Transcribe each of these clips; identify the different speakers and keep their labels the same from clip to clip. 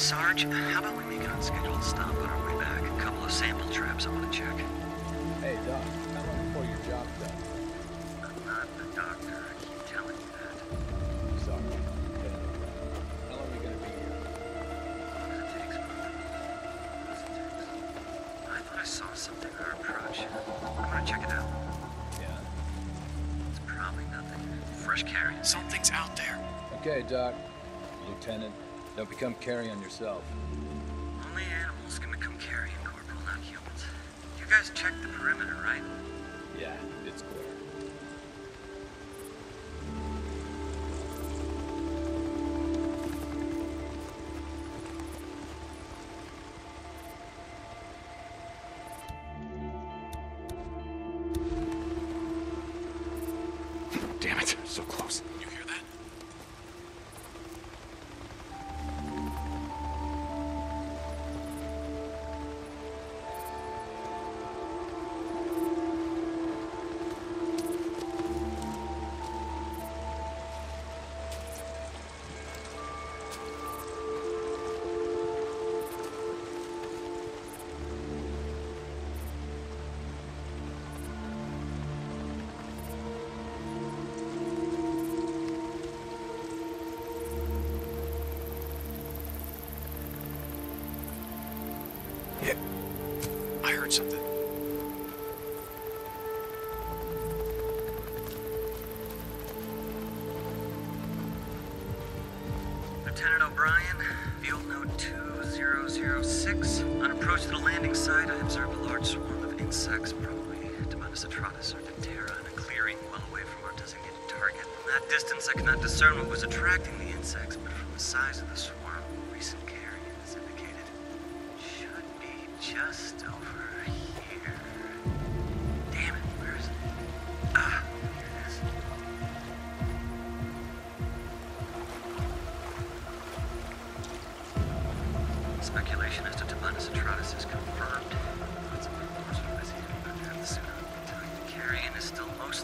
Speaker 1: Sarge, how about we make an unscheduled stop on our way back? A couple of sample traps I want to check.
Speaker 2: Hey, Doc, how long before your job's done?
Speaker 1: I'm not the doctor. I keep telling you that.
Speaker 2: Sorry. Hey, How long are you gonna be here?
Speaker 1: What it takes, brother. What it takes. I thought I saw something on our approach. I'm gonna check it out.
Speaker 2: Yeah.
Speaker 1: It's probably nothing. Fresh carrion.
Speaker 3: Something's out there.
Speaker 2: Okay, Doc. Lieutenant, don't become carrion yourself.
Speaker 1: Only animals can become carrion, Corporal, not humans. You guys checked the perimeter, right?
Speaker 2: Yeah, it's clear.
Speaker 3: Damn it, so close. Yeah. I heard something.
Speaker 1: Lieutenant O'Brien, field note 2006. On approach to the landing site, I observed a large swarm of insects, probably Tabanus atratus or Diptera, in a clearing well away from our designated target. From that distance, I could not discern what was attracting the insects, but from the size of the swarm, recent carrion just over here. Damn it, where is it? Ah, here it is. Speculation as to Tabanus atratus is confirmed. Lots of reports the carrion is still mostly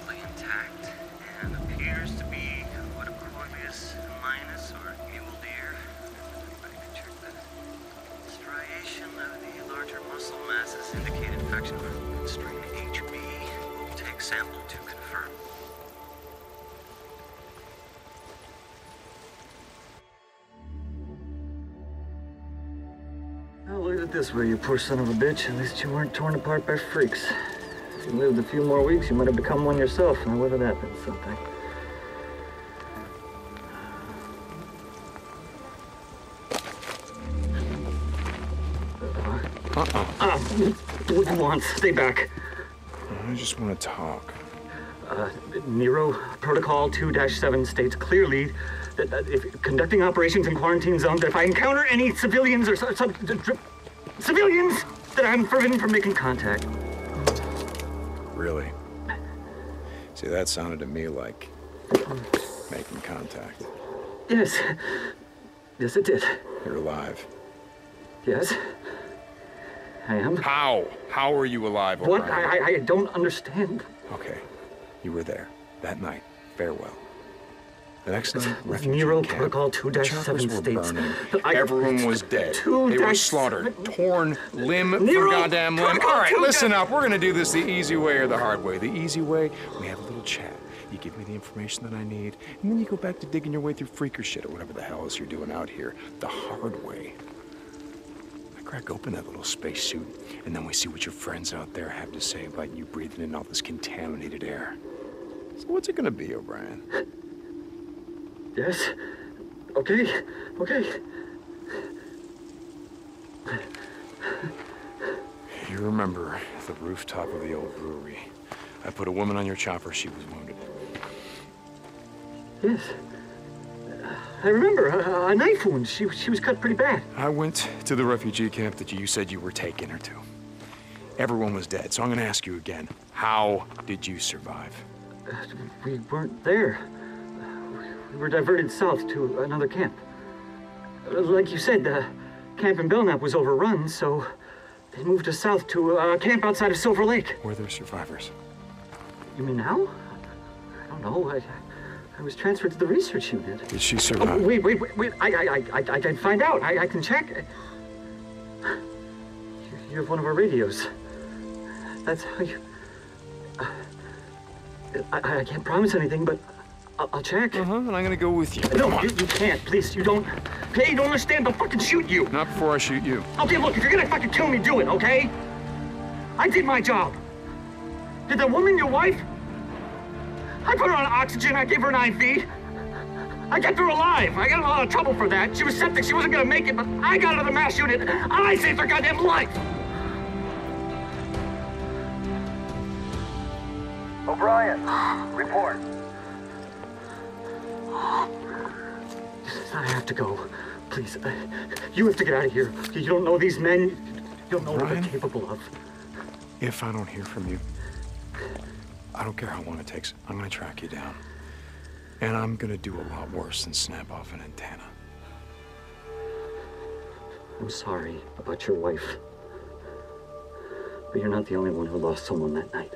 Speaker 1: infection with strain HB. We'll take sample to confirm. Well, look at it this way, you poor son of a bitch. At least you weren't torn apart by freaks. If you lived a few more weeks, you might have become one yourself. Now, whether that meant something.
Speaker 3: Uh-uh.
Speaker 1: What do you want? Stay back.
Speaker 3: I just want to talk.
Speaker 1: Uh, Nero Protocol 2-7 states clearly that uh, if conducting operations in quarantine zones, if I encounter any civilians or some, civilians, that I'm forbidden from making contact.
Speaker 3: Really? See, that sounded to me like making contact.
Speaker 1: Yes. Yes, it did.
Speaker 3: You're alive.
Speaker 1: Yes. I am.
Speaker 3: How? How are you alive,
Speaker 1: What? I, I, I don't understand.
Speaker 3: Okay. You were there. That night. Farewell. The next night, refugee
Speaker 1: Nero
Speaker 3: camp.
Speaker 1: Protocol 2-7 states
Speaker 3: burning.
Speaker 1: that I-
Speaker 3: Everyone was dead.
Speaker 1: Two
Speaker 3: they were slaughtered, torn limb
Speaker 1: Nero
Speaker 3: for goddamn limb. All right, listen up. We're gonna do this the easy way or the hard way. The easy way, we have a little chat. You give me the information that I need, and then you go back to digging your way through freaker shit or whatever the hell else you're doing out here. The hard way. Crack open that little spacesuit, and then we see what your friends out there have to say about you breathing in all this contaminated air. So what's it gonna be, O'Brien?
Speaker 1: Yes. Okay. Okay.
Speaker 3: You remember the rooftop of the old brewery. I put a woman on your chopper. She was wounded.
Speaker 1: Yes. I remember uh, uh, a, a knife wound. She, she was cut pretty bad.
Speaker 3: I went to the refugee camp that you said you were taking her to. Everyone was dead, so I'm going to ask you again. How did you survive?
Speaker 1: Uh, we weren't there. We were diverted south to another camp. Uh, Like you said, the camp in Belknap was overrun, so they moved us south to a camp outside of Silver Lake.
Speaker 3: Were there survivors?
Speaker 1: You mean now? I don't know. I, I was transferred to the research unit.
Speaker 3: Did she
Speaker 1: Oh,
Speaker 3: survive?
Speaker 1: wait, wait, wait, wait. I, I, I, I, I can find out. I, I can check. You- You have one of our radios. That's how you. Uh, I, I can't promise anything, but I'll, I'll check.
Speaker 3: Uh huh. And I'm gonna go with you.
Speaker 1: No, you, you can't. Please, you don't. Hey, you don't understand. They'll fucking shoot you.
Speaker 3: Not before I shoot you.
Speaker 1: Okay, look, if you're gonna fucking kill me, do it, okay? I did my job. Did the woman your wife? I put her on oxygen, I gave her an IV. I kept her alive. I got in a lot of trouble for that. She was septic, she wasn't gonna make it, but I got her to the MASH unit. I saved her goddamn life.
Speaker 2: O'Brien, report.
Speaker 1: I have to go. Please, uh, you have to get out of here. You don't know these men. You don't know what
Speaker 3: Brian?
Speaker 1: they're capable of.
Speaker 3: If I don't hear from you, I don't care how long it takes. I'm gonna track you down. And I'm gonna do a lot worse than snap off an antenna.
Speaker 1: I'm sorry about your wife. But you're not the only one who lost someone that night.